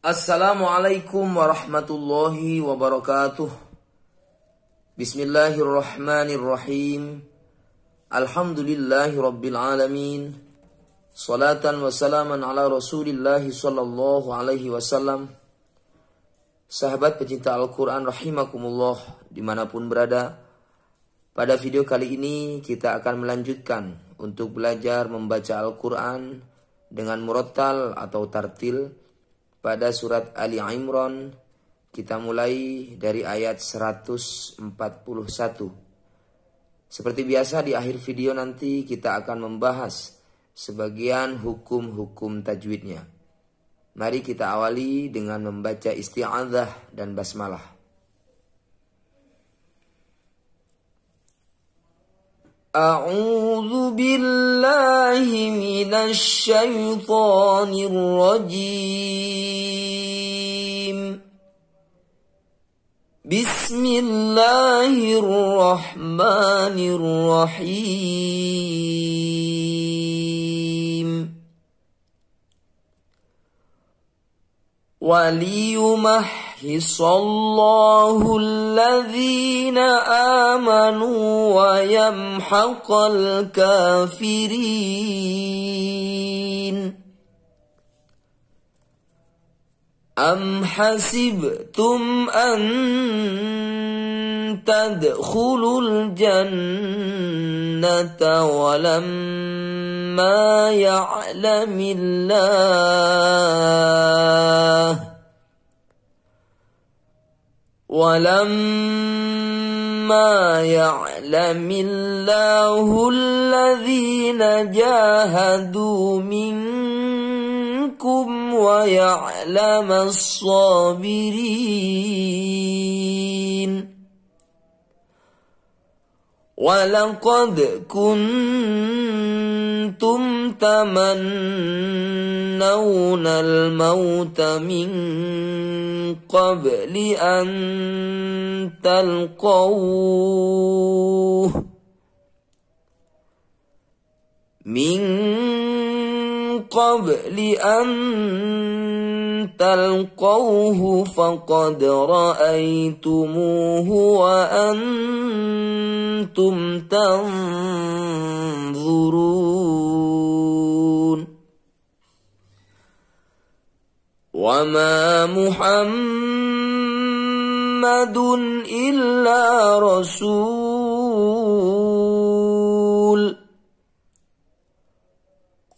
Assalamualaikum warahmatullahi wabarakatuh. Bismillahirrahmanirrahim. Alhamdulillahi rabbil alamin. Salatan wa salaman ala Rasulillah sallallahu alaihi wasallam. Sahabat pecinta Al-Quran rahimakumullah di mana pun berada. Pada video kali ini kita akan melanjutkan untuk belajar membaca Al-Quran dengan murattal atau tartil pada surat Ali Imran kita mulai dari ayat 141. Seperti biasa di akhir video nanti kita akan membahas sebagian hukum-hukum tajwidnya. Mari kita awali dengan membaca isti'adzah dan basmalah. A'udzu billahi بالله من الشيطان الرجيم. بسم الله الرحمن الرحيم. وليمح يمحص الله الذين آمنوا ويمحق الكافرين أم حسبتم أن تدخلوا الجنة ولما يعلم الله ولما يعلم الله الذين جاهدوا منكم ويعلم الصابرين ولقد كنتم تمنون الموت من قبل أن تلقوه من قبل أن تلقوه فقد رأيتموه وأنتم تنظرون. وما محمد إلا رسول.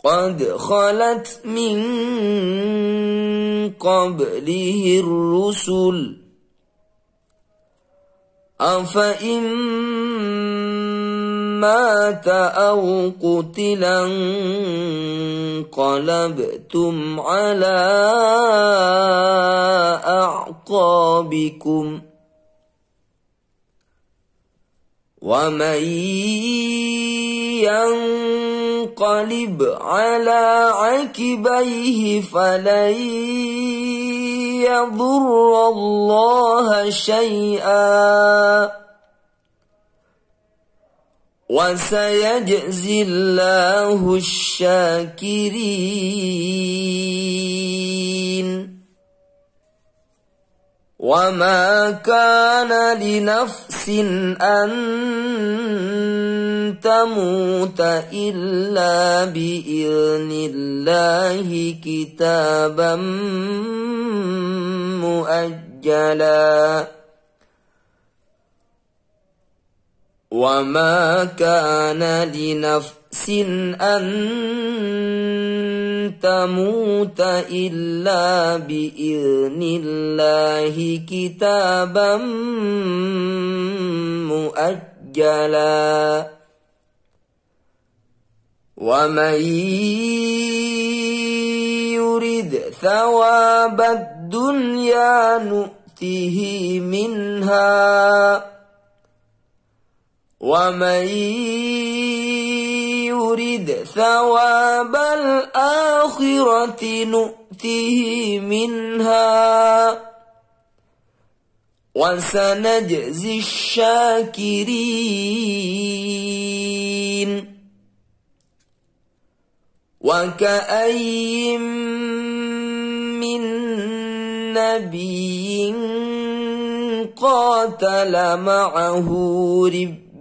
قد خلت من قبله الرسل أفإن مات أو قتلا انقلبتم على أعقابكم ومن ينقلب على عكبيه فلن يضر الله شيئا. وسيجزي الله الشاكرين. وما كان لنفس ان تموت الا باذن الله كتابا مؤجلا. وما كان لنفس ان تموت إلا بإذن الله كتابا مؤجلا. ومن يرد ثواب الدنيا نؤته منها. ومن يرد ثواب الآخرة نؤته منها. وسنجزي الشاكرين. وكأي من نبي قاتل معه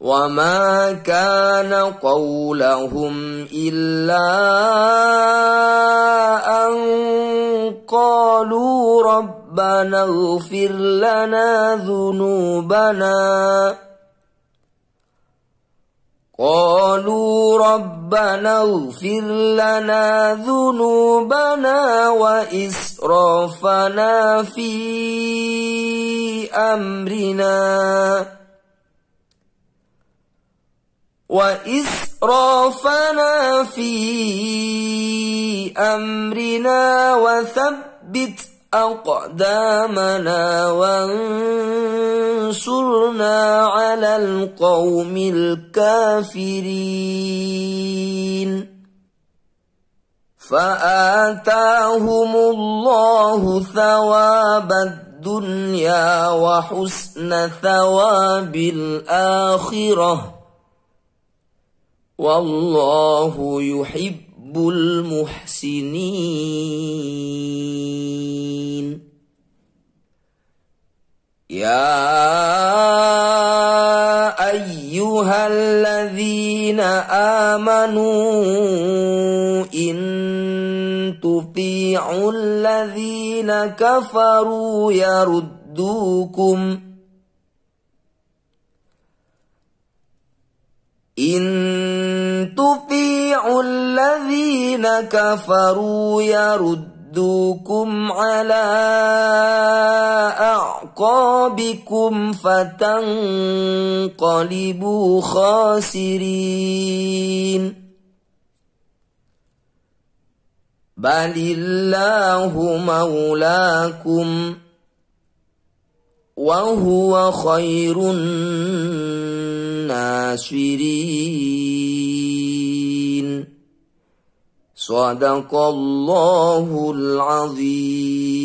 وما كان قولهم إلا أن قالوا ربنا اغفر لنا ذنوبنا قالوا ربنا اغفر لنا ذنوبنا وإسرافنا في أمرنا وإسرافنا في أمرنا وثبت أقدامنا وانصرنا على القوم الكافرين. فآتاهم الله ثواب الدنيا وحسن ثواب الآخرة. والله يحب المحسنين. يا أيها الذين آمنوا إن تطيعوا الذين كفروا يردوكم إن تطيعوا الذين كفروا يردوكم على أعقابكم فتنقلبوا خاسرين بل الله مولاكم وهو خير الناشرين صدق الله العظيم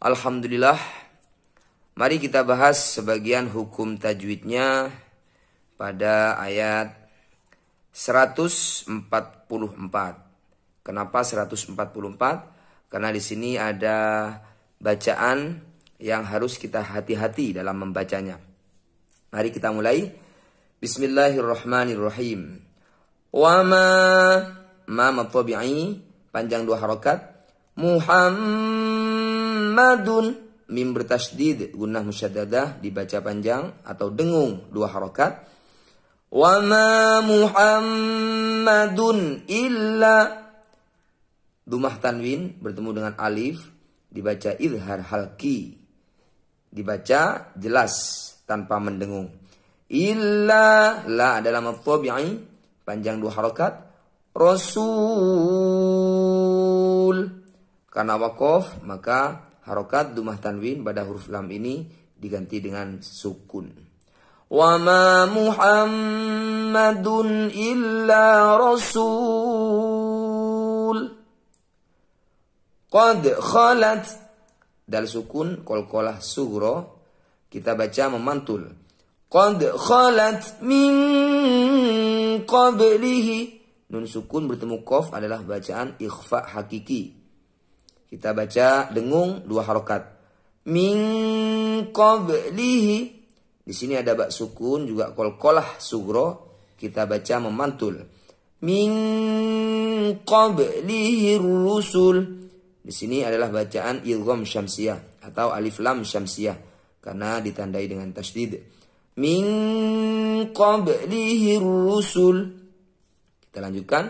Alhamdulillah Mari kita bahas sebagian hukum tajwidnya pada ayat 144. Kenapa 144? Karena di sini ada bacaan yang harus kita hati-hati dalam membacanya. Mari kita mulai. Bismillahirrahmanirrahim. Wa ma matabi'i panjang dua harokat. Muhammadun mim bertasdid gunnah musyaddadah dibaca panjang atau dengung dua harokat. Wa ma Muhammadun illa Dumah tanwin bertemu dengan alif dibaca idhar halki dibaca jelas tanpa mendengung. Illa la adalah maftubi'i panjang dua harokat. Rasul karena wakof maka harokat dumah tanwin pada huruf lam ini diganti dengan sukun. Wa ma Muhammadun illa rasul. Qad khalat dal sukun kolkolah sugro kita baca memantul. Qad khalat min qablihi. Nun sukun bertemu kof adalah bacaan ikhfa hakiki. Kita baca dengung dua harokat. Min qablihi. Di sini ada bak sukun juga kol kolah sugro. Kita baca memantul. Min qablihi rusul. Di sini adalah bacaan ilgham syamsiyah atau alif lam syamsiyah karena ditandai dengan tasdid min qablihi rusul. Kita lanjutkan.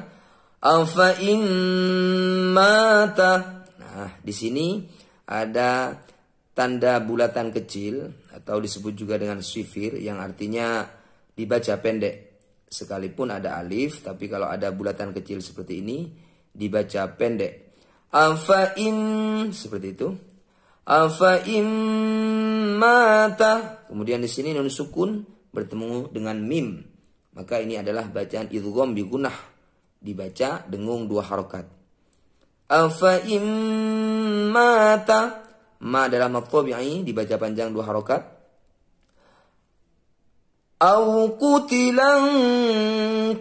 Afa mata. Nah di sini ada tanda bulatan kecil atau disebut juga dengan sifir yang artinya dibaca pendek. Sekalipun ada alif tapi kalau ada bulatan kecil seperti ini dibaca pendek. Afa seperti itu. Afa im mata. Kemudian di sini nun sukun bertemu dengan mim. Maka ini adalah bacaan idgham bi gunah dibaca dengung dua harokat. Afa im mata. Ma adalah maqtabi'i dibaca panjang dua harokat. Au kutilan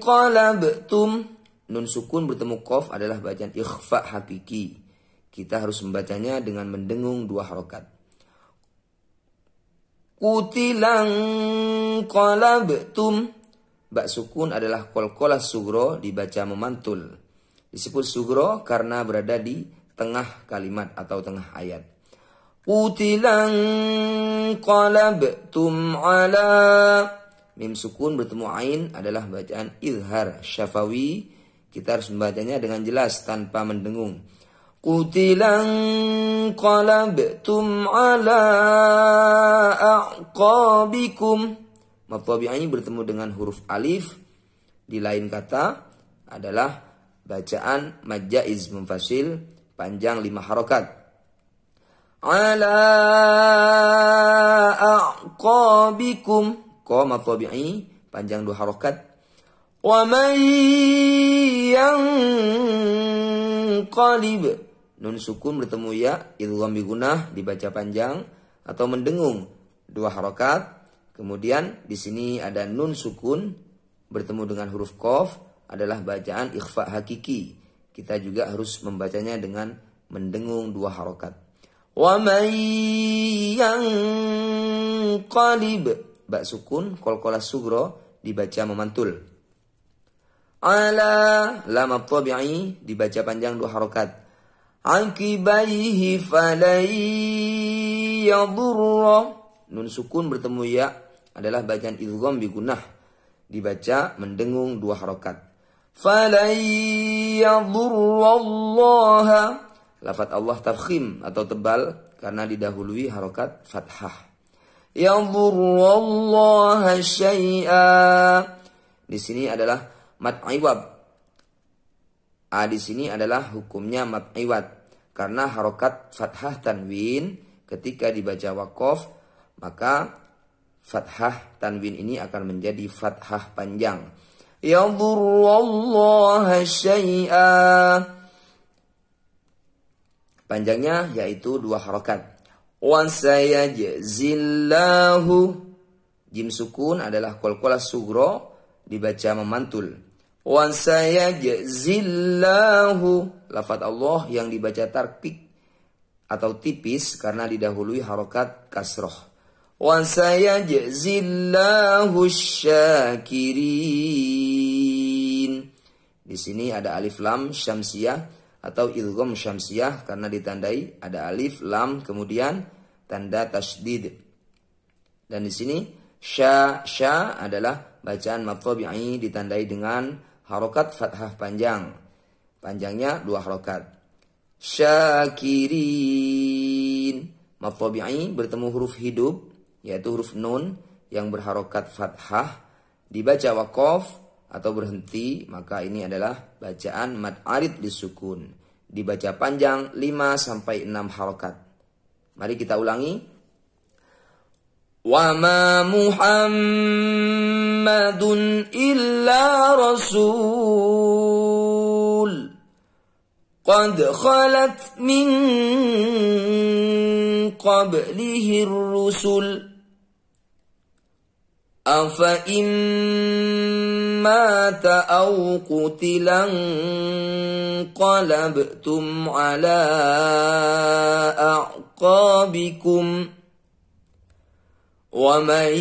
qalabtum nun sukun bertemu kof adalah bacaan ikhfa hakiki. Kita harus membacanya dengan mendengung dua harokat. Kutilang qalabtum. Bak sukun adalah kolkolah sugro dibaca memantul. Disebut sugro karena berada di tengah kalimat atau tengah ayat. Kutilang qalabtum ala Mim sukun bertemu ain adalah bacaan izhar syafawi kita harus membacanya dengan jelas tanpa mendengung. Qutilan qalabtum ala a'qabikum. ini bertemu dengan huruf alif. Di lain kata adalah bacaan majaiz munfasil panjang lima harokat. Ala a'qabikum. Ko matabi'i panjang dua harokat ومن ينقلب nun sukun bertemu ya idgham gunah dibaca panjang atau mendengung dua harokat. Kemudian di sini ada nun sukun bertemu dengan huruf qaf adalah bacaan ikhfa hakiki. Kita juga harus membacanya dengan mendengung dua harokat. Wa yang qalib bak sukun kolkola sugro dibaca memantul. Ala lam tabi'i dibaca panjang dua harokat akibaihi falai yadurra nun sukun bertemu ya adalah bacaan idgham bi gunah dibaca mendengung dua harokat. falai yadurra Allah lafat Allah tafkhim atau tebal karena didahului harokat fathah. yadurra Allah syai'a di sini adalah mat iwab. A di sini adalah hukumnya mat iwab karena harokat fathah tanwin ketika dibaca wakof maka fathah tanwin ini akan menjadi fathah panjang. Yadurullah syai'a Panjangnya yaitu dua harokat. Wa sayajzillahu Jim sukun adalah kol-kola sugro dibaca memantul. Wa sayajzillahu lafat Allah yang dibaca tarkik atau tipis karena didahului harokat kasroh. Wa sayajzillahu syakirin. Di sini ada alif lam syamsiah atau ilgom syamsiah karena ditandai ada alif lam kemudian tanda tasdid. Dan di sini sya sya adalah bacaan matabi'i ditandai dengan harokat fathah panjang. Panjangnya dua harokat. Syakirin. Matabi'i bertemu huruf hidup, yaitu huruf nun yang berharokat fathah. Dibaca wakof atau berhenti, maka ini adalah bacaan mad arid disukun. Dibaca panjang 5 sampai 6 harokat. Mari kita ulangi. وما محمد إلا رسول. قد خلت من قبله الرسل. أفإن مات أو قتلا انقلبتم على أعقابكم ۖ ومن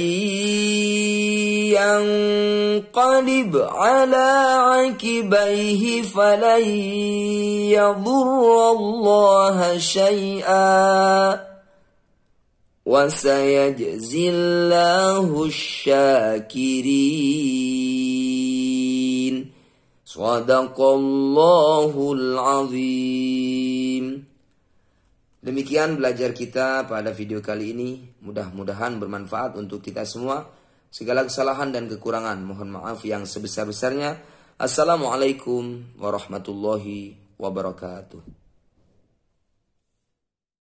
ينقلب على عكبيه فلن يضر الله شيئا وسيجزي الله الشاكرين. صدق الله العظيم. Demikian belajar kita pada video kali ini. Mudah-mudahan bermanfaat untuk kita semua. Segala kesalahan dan kekurangan mohon maaf yang sebesar-besarnya. Assalamualaikum warahmatullahi wabarakatuh.